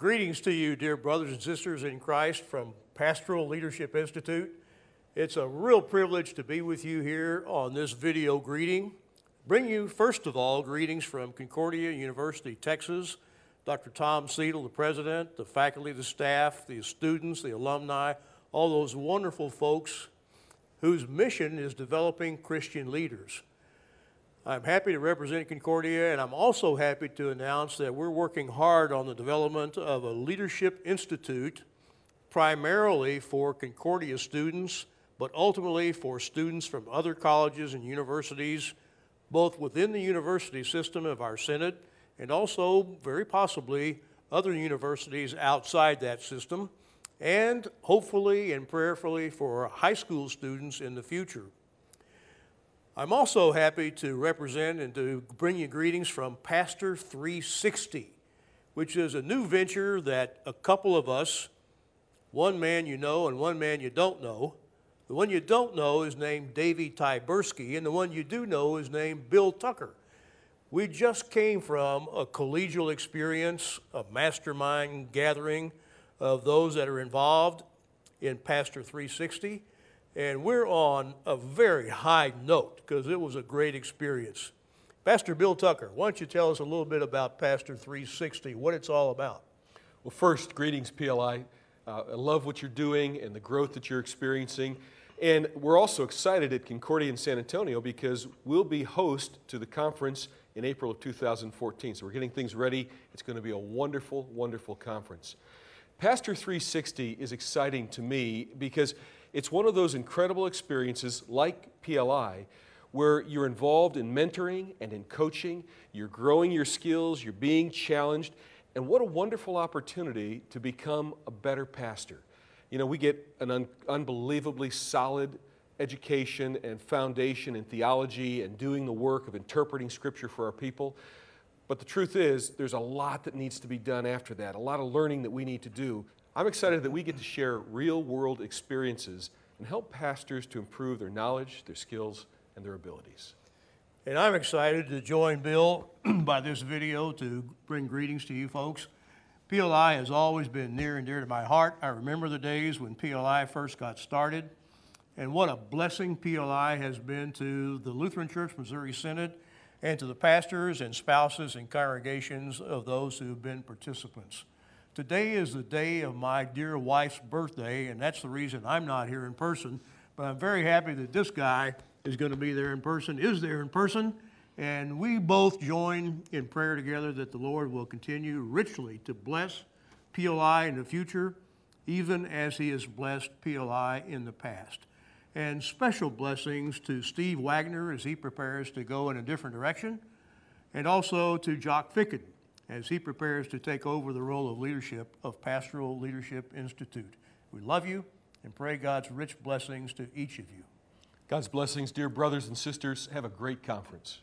Greetings to you, dear brothers and sisters in Christ from Pastoral Leadership Institute. It's a real privilege to be with you here on this video greeting. Bring you, first of all, greetings from Concordia University, Texas. Dr. Tom Cedel, the president, the faculty, the staff, the students, the alumni, all those wonderful folks whose mission is developing Christian leaders. I'm happy to represent Concordia, and I'm also happy to announce that we're working hard on the development of a leadership institute primarily for Concordia students, but ultimately for students from other colleges and universities, both within the university system of our Synod and also, very possibly, other universities outside that system, and hopefully and prayerfully for high school students in the future. I'm also happy to represent and to bring you greetings from Pastor 360, which is a new venture that a couple of us, one man you know and one man you don't know, the one you don't know is named Davey Tyberski, and the one you do know is named Bill Tucker. We just came from a collegial experience, a mastermind gathering of those that are involved in Pastor 360 and we're on a very high note because it was a great experience. Pastor Bill Tucker, why don't you tell us a little bit about Pastor 360, what it's all about? Well, first, greetings, PLI. Uh, I love what you're doing and the growth that you're experiencing. And we're also excited at Concordia in San Antonio because we'll be host to the conference in April of 2014. So we're getting things ready. It's going to be a wonderful, wonderful conference. Pastor 360 is exciting to me because it's one of those incredible experiences like PLI where you're involved in mentoring and in coaching, you're growing your skills, you're being challenged, and what a wonderful opportunity to become a better pastor. You know, we get an un- unbelievably solid education and foundation in theology and doing the work of interpreting Scripture for our people. But the truth is, there's a lot that needs to be done after that, a lot of learning that we need to do I'm excited that we get to share real world experiences and help pastors to improve their knowledge, their skills, and their abilities. And I'm excited to join Bill by this video to bring greetings to you folks. PLI has always been near and dear to my heart. I remember the days when PLI first got started, and what a blessing PLI has been to the Lutheran Church Missouri Synod and to the pastors and spouses and congregations of those who have been participants. Today is the day of my dear wife's birthday, and that's the reason I'm not here in person. But I'm very happy that this guy is going to be there in person, is there in person, and we both join in prayer together that the Lord will continue richly to bless PLI in the future, even as He has blessed PLI in the past. And special blessings to Steve Wagner as he prepares to go in a different direction, and also to Jock Ficken as he prepares to take over the role of leadership of Pastoral Leadership Institute. We love you and pray God's rich blessings to each of you. God's blessings, dear brothers and sisters. Have a great conference.